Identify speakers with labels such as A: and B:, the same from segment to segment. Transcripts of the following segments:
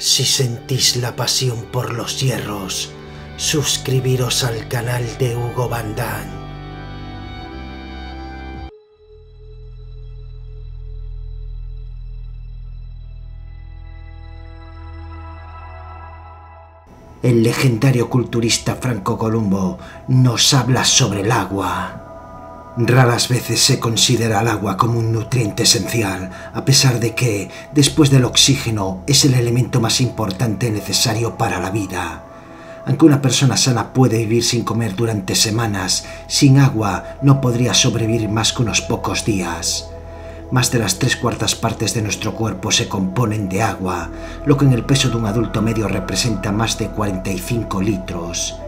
A: Si sentís la pasión por los hierros, suscribiros al canal de Hugo Bandán. El legendario culturista Franco Columbo nos habla sobre el agua. Raras veces se considera el agua como un nutriente esencial, a pesar de que, después del oxígeno, es el elemento más importante necesario para la vida. Aunque una persona sana puede vivir sin comer durante semanas, sin agua no podría sobrevivir más que unos pocos días. Más de las tres cuartas partes de nuestro cuerpo se componen de agua, lo que en el peso de un adulto medio representa más de 45 litros.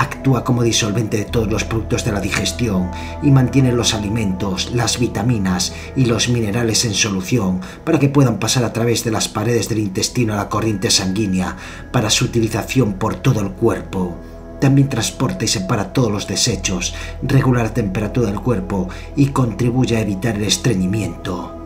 A: Actúa como disolvente de todos los productos de la digestión y mantiene los alimentos, las vitaminas y los minerales en solución para que puedan pasar a través de las paredes del intestino a la corriente sanguínea para su utilización por todo el cuerpo. También transporta y separa todos los desechos, regula la temperatura del cuerpo y contribuye a evitar el estreñimiento.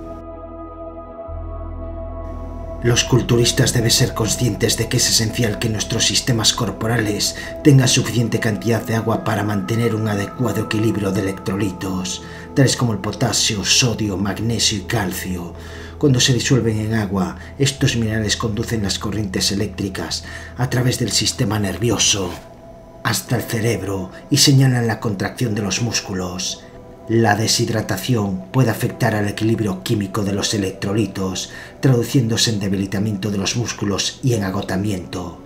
A: Los culturistas deben ser conscientes de que es esencial que nuestros sistemas corporales tengan suficiente cantidad de agua para mantener un adecuado equilibrio de electrolitos, tales como el potasio, sodio, magnesio y calcio. Cuando se disuelven en agua, estos minerales conducen las corrientes eléctricas a través del sistema nervioso hasta el cerebro y señalan la contracción de los músculos. La deshidratación puede afectar al equilibrio químico de los electrolitos, traduciéndose en debilitamiento de los músculos y en agotamiento.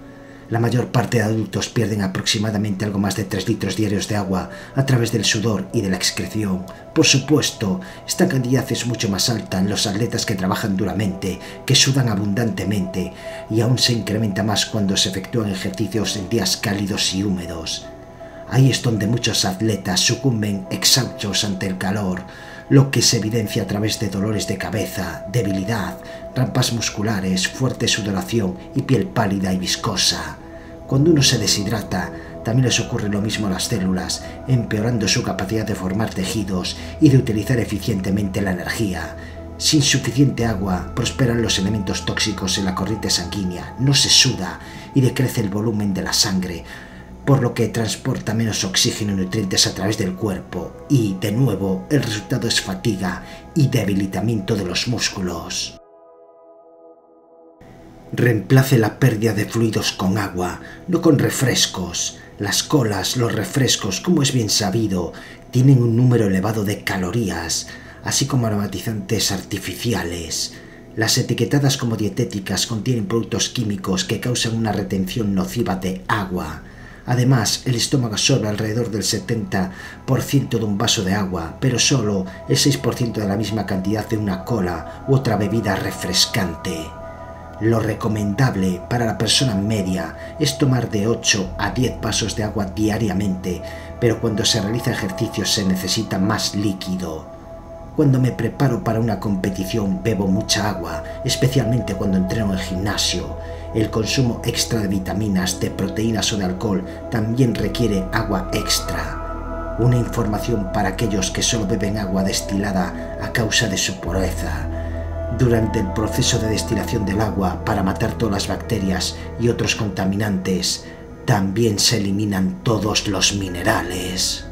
A: La mayor parte de adultos pierden aproximadamente algo más de 3 litros diarios de agua a través del sudor y de la excreción. Por supuesto, esta cantidad es mucho más alta en los atletas que trabajan duramente, que sudan abundantemente, y aún se incrementa más cuando se efectúan ejercicios en días cálidos y húmedos. Ahí es donde muchos atletas sucumben exhaustos ante el calor, lo que se evidencia a través de dolores de cabeza, debilidad, rampas musculares, fuerte sudoración y piel pálida y viscosa. Cuando uno se deshidrata, también les ocurre lo mismo a las células, empeorando su capacidad de formar tejidos y de utilizar eficientemente la energía. Sin suficiente agua prosperan los elementos tóxicos en la corriente sanguínea, no se suda y decrece el volumen de la sangre, por lo que transporta menos oxígeno y nutrientes a través del cuerpo y, de nuevo, el resultado es fatiga y debilitamiento de los músculos. Reemplace la pérdida de fluidos con agua, no con refrescos. Las colas, los refrescos, como es bien sabido, tienen un número elevado de calorías, así como aromatizantes artificiales. Las etiquetadas como dietéticas contienen productos químicos que causan una retención nociva de agua. Además, el estómago absorbe alrededor del 70% de un vaso de agua, pero solo el 6% de la misma cantidad de una cola u otra bebida refrescante. Lo recomendable para la persona media es tomar de 8 a 10 vasos de agua diariamente, pero cuando se realiza ejercicio se necesita más líquido. Cuando me preparo para una competición bebo mucha agua, especialmente cuando entreno en el gimnasio. El consumo extra de vitaminas, de proteínas o de alcohol también requiere agua extra. Una información para aquellos que solo beben agua destilada a causa de su pureza. Durante el proceso de destilación del agua para matar todas las bacterias y otros contaminantes, también se eliminan todos los minerales.